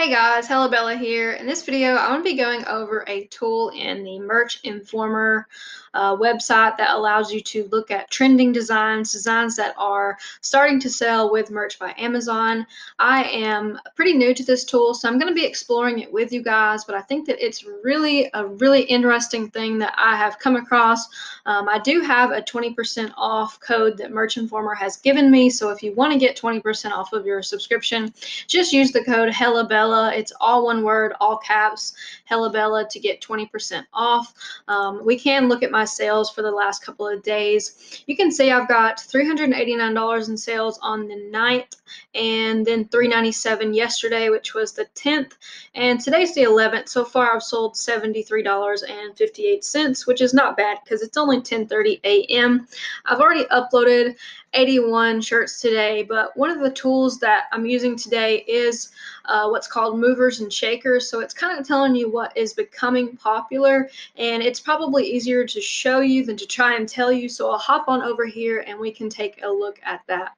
Hey guys, Hella Bella here. In this video, I'm going to be going over a tool in the Merch Informer uh, website that allows you to look at trending designs, designs that are starting to sell with Merch by Amazon. I am pretty new to this tool, so I'm going to be exploring it with you guys, but I think that it's really a really interesting thing that I have come across. Um, I do have a 20% off code that Merch Informer has given me, so if you want to get 20% off of your subscription, just use the code HellaBella Bella. It's all one word, all caps, Hella Bella to get 20% off. Um, we can look at my sales for the last couple of days. You can see I've got $389 in sales on the 9th and then 397 yesterday, which was the 10th. And today's the 11th. So far, I've sold $73.58, which is not bad because it's only 10:30 a.m. I've already uploaded 81 shirts today, but one of the tools that I'm using today is uh, what's called movers and shakers. So it's kind of telling you what is becoming popular, and it's probably easier to show you than to try and tell you. So I'll hop on over here and we can take a look at that.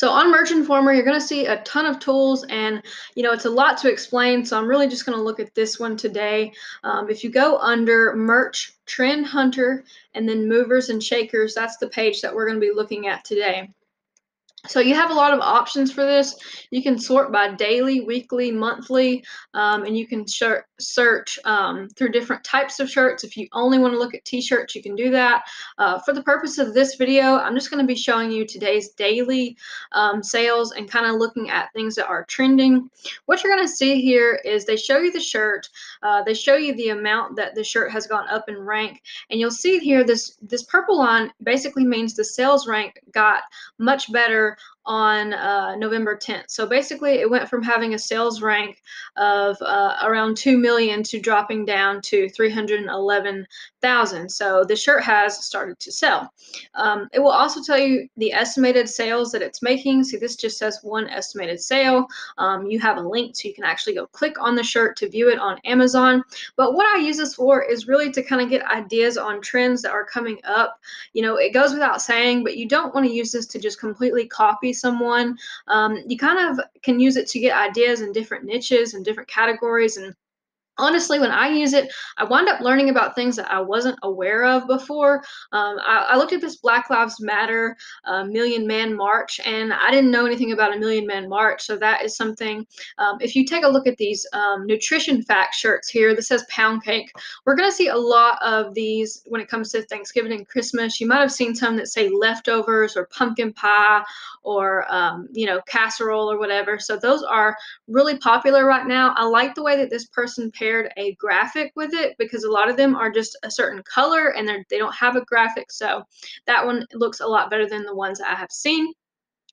So on Merch Informer, you're going to see a ton of tools and, you know, it's a lot to explain. So I'm really just going to look at this one today. Um, if you go under Merch Trend Hunter and then Movers and Shakers, that's the page that we're going to be looking at today. So you have a lot of options for this. You can sort by daily, weekly, monthly, um, and you can search um, through different types of shirts. If you only want to look at t-shirts, you can do that. Uh, for the purpose of this video, I'm just going to be showing you today's daily um, sales and kind of looking at things that are trending. What you're going to see here is they show you the shirt. Uh, they show you the amount that the shirt has gone up in rank, and you'll see here this this purple line basically means the sales rank got much better on uh, November 10th. So basically, it went from having a sales rank of uh, around 2 million to dropping down to 311,000. So the shirt has started to sell. Um, it will also tell you the estimated sales that it's making. See, this just says one estimated sale. Um, you have a link so you can actually go click on the shirt to view it on Amazon. But what I use this for is really to kind of get ideas on trends that are coming up. You know, it goes without saying, but you don't want to use this to just completely copy someone. Um, you kind of can use it to get ideas in different niches and different categories and honestly, when I use it, I wind up learning about things that I wasn't aware of before. Um, I, I, looked at this Black Lives Matter uh, Million Man March, and I didn't know anything about a Million Man March. So that is something. Um, if you take a look at these um, nutrition fact shirts here, this says pound cake. We're going to see a lot of these when it comes to Thanksgiving and Christmas. You might have seen some that say leftovers or pumpkin pie or um, you know casserole or whatever. So those are really popular right now. I like the way that this person paired paired a graphic with it because a lot of them are just a certain color and they don't have a graphic. So that one looks a lot better than the ones I have seen.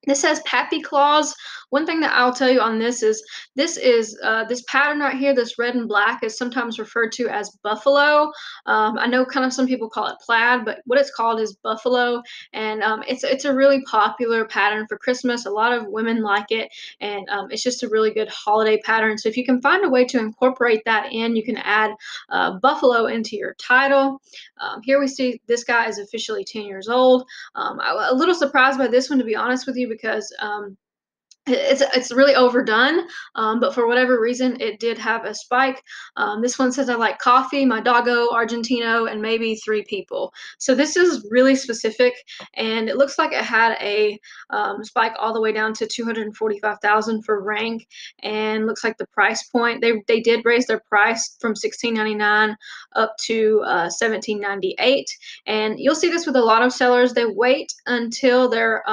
This has Pappy Claus. One thing that I'll tell you on this is this is uh, this pattern right here, this red and black, is sometimes referred to as buffalo. Um, I know kind of some people call it plaid, but what it's called is buffalo, and um, it's it's a really popular pattern for Christmas. A lot of women like it, and um, it's just a really good holiday pattern. So if you can find a way to incorporate that in, you can add uh, buffalo into your title. Um, here we see this guy is officially 10 years old. Um, I, a little surprised by this one, to be honest with you, because um, it's it's really overdone um, but for whatever reason it did have a spike. Um, this one says i like coffee my Dogo Argentino and maybe three people. So this is really specific and it looks like it had a um, spike all the way down to 245000 for rank and looks like the price point they, they did raise their price from 16.99 up to uh, 17.98 and you'll see this with a lot of sellers. They wait until they're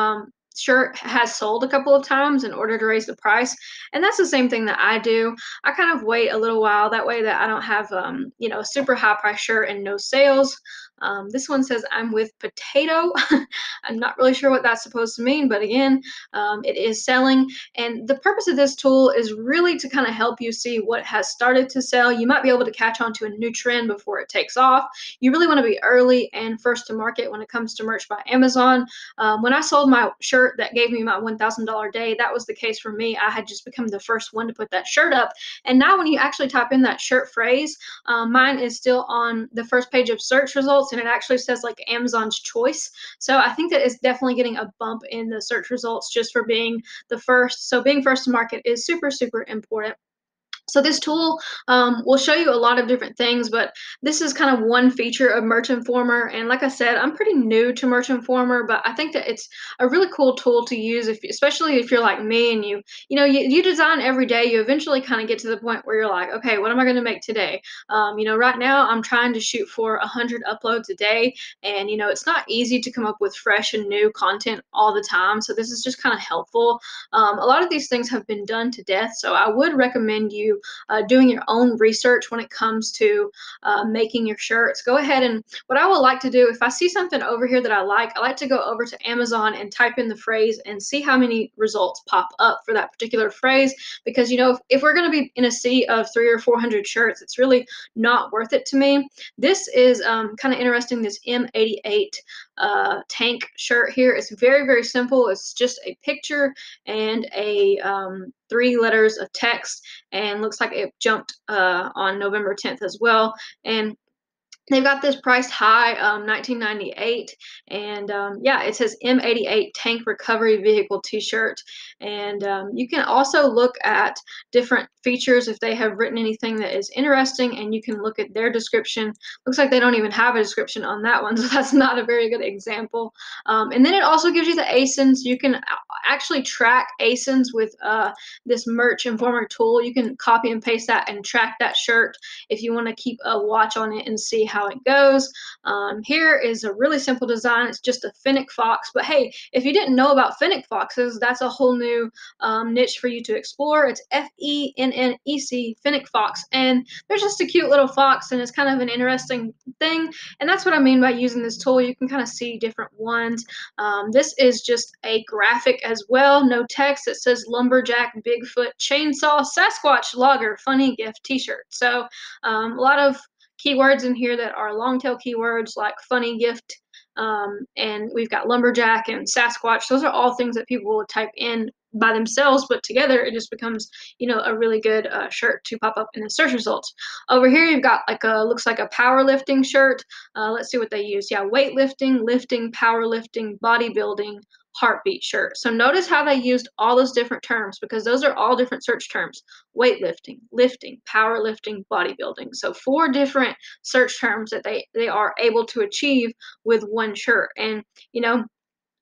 shirt has sold a couple of times in order to raise the price and that's the same thing that i do. I kind of wait a little while that way that i don't have um, you know a super high price shirt and no sales um, this one says I'm with potato. I'm not really sure what that's supposed to mean, but again, um, it is selling. And the purpose of this tool is really to kind of help you see what has started to sell. You might be able to catch on to a new trend before it takes off. You really want to be early and first to market when it comes to merch by Amazon. Um, when I sold my shirt that gave me my $1,000 day, that was the case for me. I had just become the first one to put that shirt up. And now when you actually type in that shirt phrase, um, mine is still on the first page of search results results and it actually says like Amazon's choice. So I think that it's definitely getting a bump in the search results just for being the first. So being first to market is super, super important. So this tool um, will show you a lot of different things, but this is kind of one feature of Merch Informer. And like I said, I'm pretty new to Merch Informer, but I think that it's a really cool tool to use, if especially if you're like me and you, you know, you, you design every day. You eventually kind of get to the point where you're like, okay, what am I going to make today? Um, you know, right now I'm trying to shoot for 100 uploads a day, and you know, it's not easy to come up with fresh and new content all the time. So this is just kind of helpful. Um, a lot of these things have been done to death, so I would recommend you uh, doing your own research when it comes to uh, making your shirts. Go ahead and what I would like to do, if I see something over here that I like, I like to go over to Amazon and type in the phrase and see how many results pop up for that particular phrase. Because, you know, if, if we're going to be in a sea of three or 400 shirts, it's really not worth it to me. This is um, kind of interesting, this M88 uh, tank shirt here. It's very, very simple. It's just a picture and a um, three letters of text and looks like it jumped uh, on November 10th as well. And They've got this priced high, um, 1998, and um, yeah, it says M88 Tank Recovery Vehicle T-shirt. And um, you can also look at different features if they have written anything that is interesting, and you can look at their description. Looks like they don't even have a description on that one, so that's not a very good example. Um, and then it also gives you the ASINs. You can actually track ASINs with uh, this Merch Informer tool. You can copy and paste that and track that shirt if you want to keep a watch on it and see how it goes. Um, here is a really simple design. It's just a fennec fox. But hey, if you didn't know about fennec foxes, that's a whole new um, niche for you to explore. It's F-E-N-N-E-C, fennec fox. And there's just a cute little fox, and it's kind of an interesting thing. And that's what I mean by using this tool. You can kind of see different ones. Um, this is just a graphic as well. No text. It says Lumberjack, Bigfoot, Chainsaw, Sasquatch, Logger, Funny Gift t-shirt. So um, a lot of keywords in here that are long tail keywords like funny gift, um, and we've got lumberjack and Sasquatch. Those are all things that people will type in by themselves, but together it just becomes, you know, a really good uh, shirt to pop up in the search results. Over here, you've got like a looks like a powerlifting shirt. Uh, let's see what they use. Yeah, weightlifting, lifting, powerlifting, bodybuilding, heartbeat shirt. So notice how they used all those different terms because those are all different search terms. Weightlifting, lifting, powerlifting, bodybuilding. So four different search terms that they they are able to achieve with one shirt. And you know,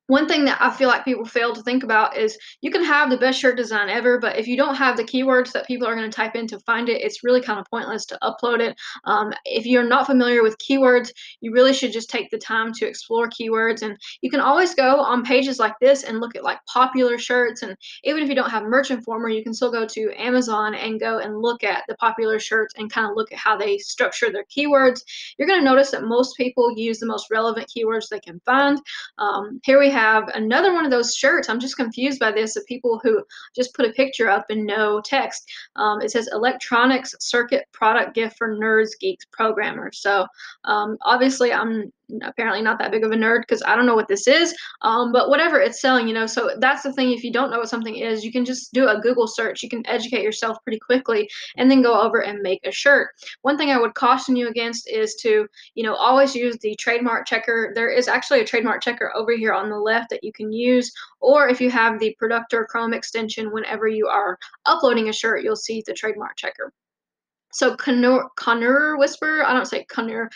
one thing that I feel like people fail to think about is you can have the best shirt design ever, but if you don't have the keywords that people are going to type in to find it, it's really kind of pointless to upload it. Um, if you're not familiar with keywords, you really should just take the time to explore keywords. And you can always go on pages like this and look at like popular shirts. And even if you don't have Merch Informer, you can still go to Amazon and go and look at the popular shirts and kind of look at how they structure their keywords. You're going to notice that most people use the most relevant keywords they can find. Um, here we have another one of those shirts. I'm just confused by this of people who just put a picture up and no text. Um, it says electronics circuit product gift for nerds, geeks, programmers. So um, obviously I'm apparently not that big of a nerd because I don't know what this is. Um, but whatever it's selling, you know. So that's the thing. If you don't know what something is, you can just do a Google search. You can educate yourself pretty quickly, and then go over and make a shirt. One thing I would caution you against is to, you know, always use the trademark checker. There is actually a trademark checker over here on the left that you can use, or if you have the Productor Chrome extension, whenever you are uploading a shirt, you'll see the trademark checker. So Connor, Connor whisper. I don't say Connor.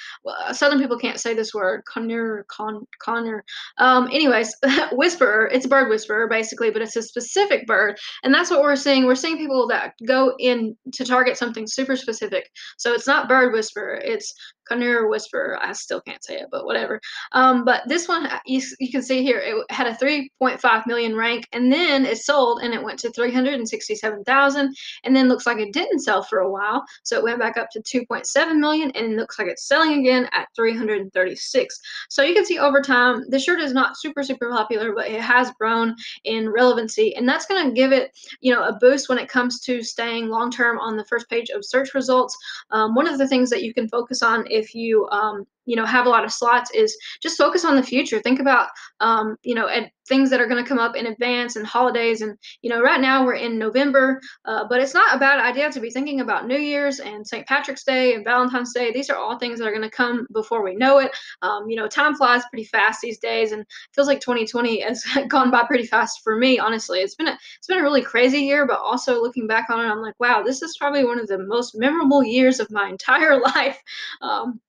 Southern people can't say this word. Connor, con, Connor. Um, anyways, whisperer. It's a bird whisperer basically, but it's a specific bird, and that's what we're seeing. We're seeing people that go in to target something super specific. So it's not bird whisperer. It's Connor Whisperer. I still can't say it, but whatever. Um, but this one, uh, you, you can see here, it had a 3.5 million rank, and then it sold, and it went to 367,000, and then looks like it didn't sell for a while, so it went back up to 2.7 million, and it looks like it's selling again at 336. So you can see over time, the shirt is not super super popular, but it has grown in relevancy, and that's going to give it, you know, a boost when it comes to staying long term on the first page of search results. Um, one of the things that you can focus on if you um, you know have a lot of slots is just focus on the future. Think about um, you know and things that are going to come up in advance and holidays and you know right now we're in november uh, but it's not a bad idea to be thinking about new year's and st patrick's day and valentine's day. These are all things that are going to come before we know it. Um, you know time flies pretty fast these days and feels like 2020 has gone by pretty fast for me honestly. It's been a it's been a really crazy year but also looking back on it i'm like wow this is probably one of the most memorable years of my entire life. Um,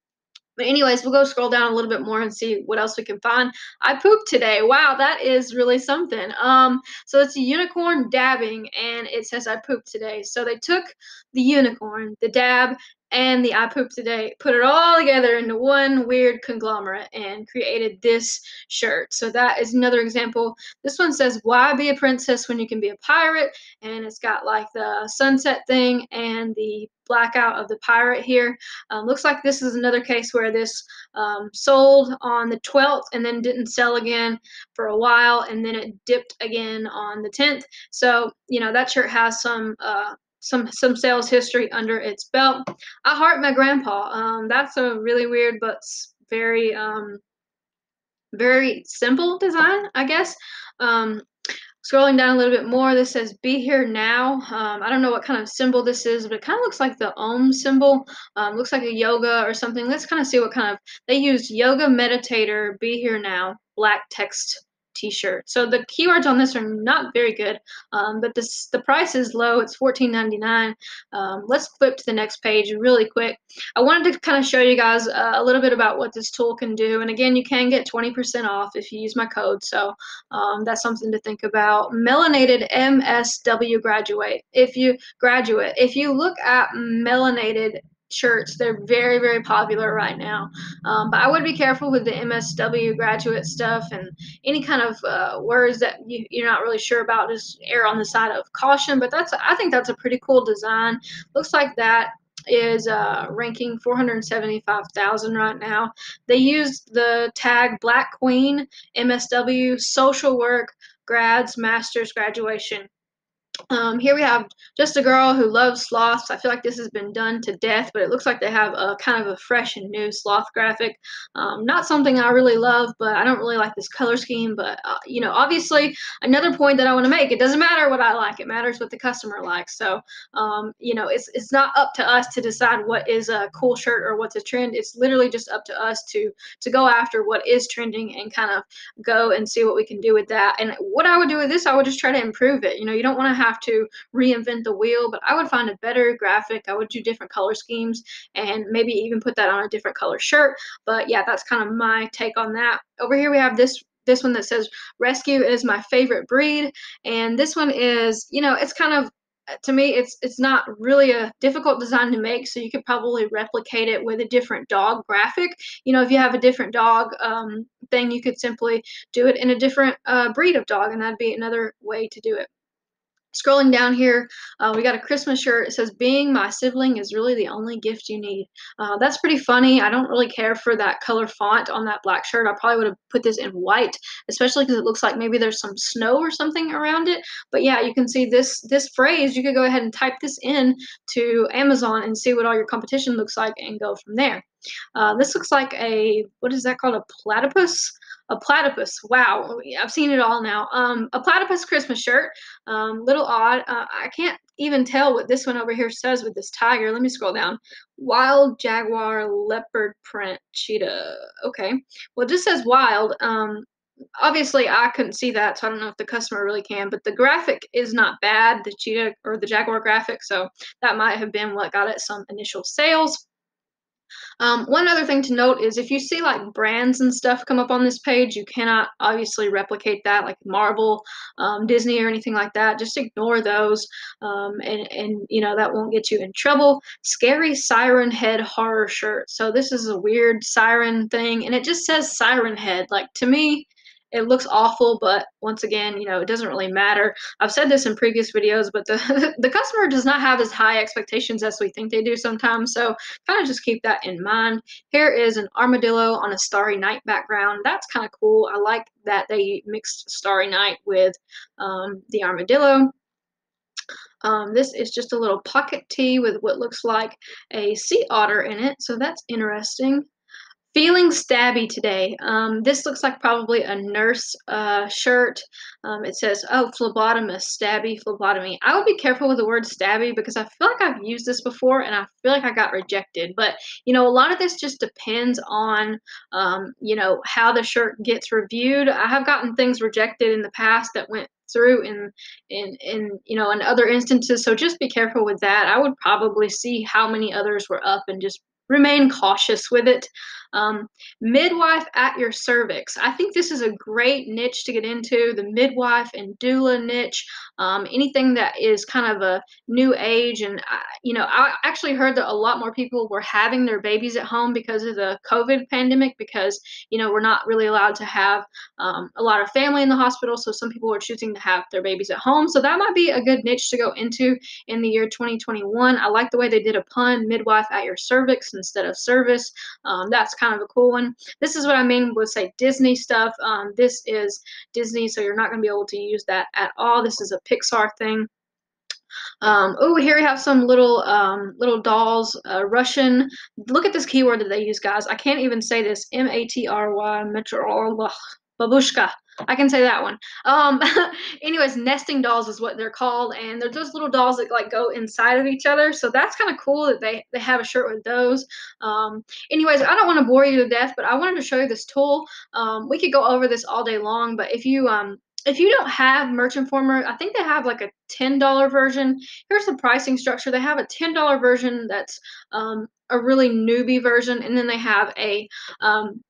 but anyways, we'll go scroll down a little bit more and see what else we can find. I pooped today. Wow, that is really something. Um, so it's a unicorn dabbing, and it says I pooped today. So they took the unicorn, the dab, and the I Poop Today, put it all together into one weird conglomerate and created this shirt. So that is another example. This one says, Why be a princess when you can be a pirate? And it's got like the sunset thing and the blackout of the pirate here. Um, looks like this is another case where this um, sold on the 12th and then didn't sell again for a while and then it dipped again on the 10th. So, you know, that shirt has some uh, some some sales history under its belt. I heart my grandpa. Um, that's a really weird but very um, very simple design, I guess. Um, scrolling down a little bit more, this says "Be here now." Um, I don't know what kind of symbol this is, but it kind of looks like the Om symbol. Um, looks like a yoga or something. Let's kind of see what kind of they used. Yoga meditator. Be here now. Black text t-shirt. So the keywords on this are not very good, um, but this the price is low. It's $14.99. Um, let's flip to the next page really quick. I wanted to kind of show you guys uh, a little bit about what this tool can do. And again, you can get 20% off if you use my code. So um, that's something to think about. Melanated MSW graduate. If you graduate, if you look at melanated shirts. They're very, very popular right now. Um, but I would be careful with the MSW graduate stuff and any kind of uh, words that you, you're not really sure about. Just err on the side of caution. But that's I think that's a pretty cool design. Looks like that is uh, ranking 475,000 right now. They used the tag Black Queen MSW social work grads masters graduation um, here we have just a girl who loves sloths. I feel like this has been done to death, but it looks like they have a kind of a fresh and new sloth graphic. Um, not something I really love, but I don't really like this color scheme. But uh, you know, obviously, another point that I want to make: it doesn't matter what I like; it matters what the customer likes. So, um, you know, it's it's not up to us to decide what is a cool shirt or what's a trend. It's literally just up to us to to go after what is trending and kind of go and see what we can do with that. And what I would do with this, I would just try to improve it. You know, you don't want to have have to reinvent the wheel, but I would find a better graphic. I would do different color schemes and maybe even put that on a different color shirt. But yeah, that's kind of my take on that. Over here we have this this one that says rescue is my favorite breed and this one is you know it's kind of to me it's it's not really a difficult design to make so you could probably replicate it with a different dog graphic you know if you have a different dog um, thing you could simply do it in a different uh, breed of dog and that'd be another way to do it Scrolling down here, uh, we got a Christmas shirt. It says, Being my sibling is really the only gift you need. Uh, that's pretty funny. I don't really care for that color font on that black shirt. I probably would have put this in white, especially because it looks like maybe there's some snow or something around it. But yeah, you can see this this phrase. You could go ahead and type this in to Amazon and see what all your competition looks like and go from there. Uh, this looks like a, what is that called? A platypus? a platypus. Wow, I've seen it all now. Um, a platypus Christmas shirt. Um, little odd. Uh, I can't even tell what this one over here says with this tiger. Let me scroll down. Wild jaguar leopard print cheetah. Okay. Well, it just says wild. Um, obviously I couldn't see that, so I don't know if the customer really can. But the graphic is not bad. The cheetah or the jaguar graphic, so that might have been what got it some initial sales. Um, one other thing to note is if you see like brands and stuff come up on this page, you cannot obviously replicate that like Marvel, um, Disney, or anything like that. Just ignore those, um, and and you know that won't get you in trouble. Scary siren head horror shirt. So this is a weird siren thing, and it just says siren head. Like to me, it looks awful, but once again, you know, it doesn't really matter. I've said this in previous videos, but the the customer does not have as high expectations as we think they do sometimes. So kind of just keep that in mind. Here is an armadillo on a starry night background. That's kind of cool. I like that they mixed starry night with um, the armadillo. Um, this is just a little pocket tee with what looks like a sea otter in it, so that's interesting. Feeling stabby today. Um, this looks like probably a nurse uh, shirt. Um, it says, oh, phlebotomist, stabby, phlebotomy. I would be careful with the word stabby because I feel like I've used this before and I feel like I got rejected. But, you know, a lot of this just depends on, um, you know, how the shirt gets reviewed. I have gotten things rejected in the past that went through in in in you know in other instances so just be careful with that i would probably see how many others were up and just remain cautious with it. Um, midwife at your cervix. I think this is a great niche to get into the midwife and doula niche. Um, anything that is kind of a new age. And, I, you know, I actually heard that a lot more people were having their babies at home because of the COVID pandemic, because, you know, we're not really allowed to have um, a lot of family in the hospital. So some people were choosing to have their babies at home. So that might be a good niche to go into in the year 2021. I like the way they did a pun midwife at your cervix instead of service. Um, that's kind of a cool one. This is what I mean with say Disney stuff. Um, this is Disney, so you're not going to be able to use that at all. This is a Pixar thing. Um, oh, here we have some little um, little dolls. Uh, Russian. Look at this keyword that they use, guys. I can't even say this. M A T R Y. Metro. Babushka. I can say that one. Um, anyways, nesting dolls is what they're called, and they're those little dolls that like go inside of each other. So that's kind of cool that they they have a shirt with those. Um, anyways, I don't want to bore you to death, but I wanted to show you this tool. Um, we could go over this all day long, but if you um if you don't have Merch Informer, I think they have like a $10 version. Here's the pricing structure. They have a $10 version that's um, a really newbie version, and then they have a um,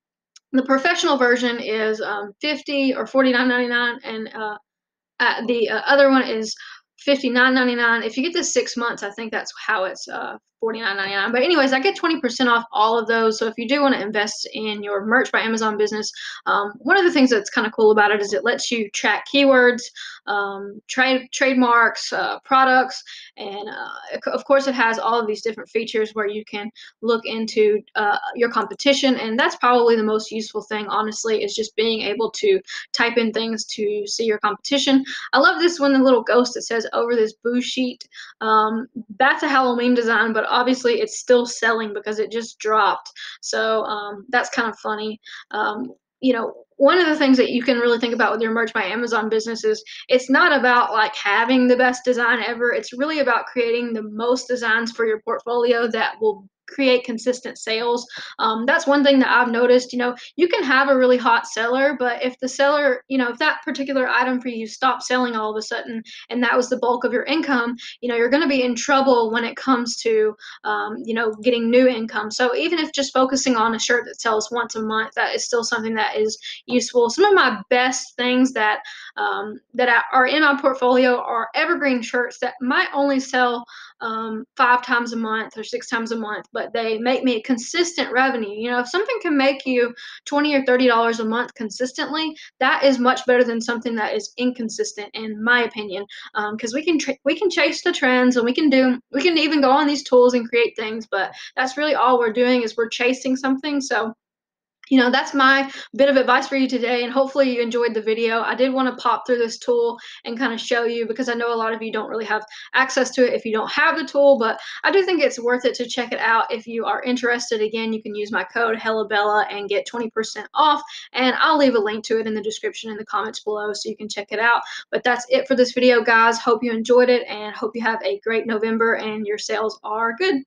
the professional version is um, 50 or 49.99, and uh, uh, the uh, other one is 59.99. If you get this six months, I think that's how it's uh, $49.99. But anyways, I get 20% off all of those. So if you do want to invest in your merch by Amazon business, um, one of the things that's kind of cool about it is it lets you track keywords, um, trade trademarks, uh, products, and uh, of course it has all of these different features where you can look into uh, your competition. And that's probably the most useful thing, honestly, is just being able to type in things to see your competition. I love this one, the little ghost that says over this boo sheet. Um, that's a Halloween design, but obviously it's still selling because it just dropped. So um, that's kind of funny. Um, you know, one of the things that you can really think about with your merch by Amazon business is it's not about like having the best design ever. It's really about creating the most designs for your portfolio that will create consistent sales. Um, that's one thing that I've noticed. You know, you can have a really hot seller, but if the seller, you know, if that particular item for you stops selling all of a sudden and that was the bulk of your income, you know, you're going to be in trouble when it comes to, um, you know, getting new income. So even if just focusing on a shirt that sells once a month, that is still something that is useful. Some of my best things that um, that are in my portfolio are evergreen shirts that might only sell um, five times a month or six times a month, but they make me a consistent revenue. You know, if something can make you 20 or 30 dollars a month consistently, that is much better than something that is inconsistent, in my opinion. Because um, we can tra- we can chase the trends and we can do we can even go on these tools and create things, but that's really all we're doing is we're chasing something. So you know that's my bit of advice for you today and hopefully you enjoyed the video. I did want to pop through this tool and kind of show you because i know a lot of you don't really have access to it if you don't have the tool but i do think it's worth it to check it out. If you are interested again you can use my code hellabella and get 20% off and i'll leave a link to it in the description in the comments below so you can check it out. But that's it for this video guys. Hope you enjoyed it and hope you have a great november and your sales are good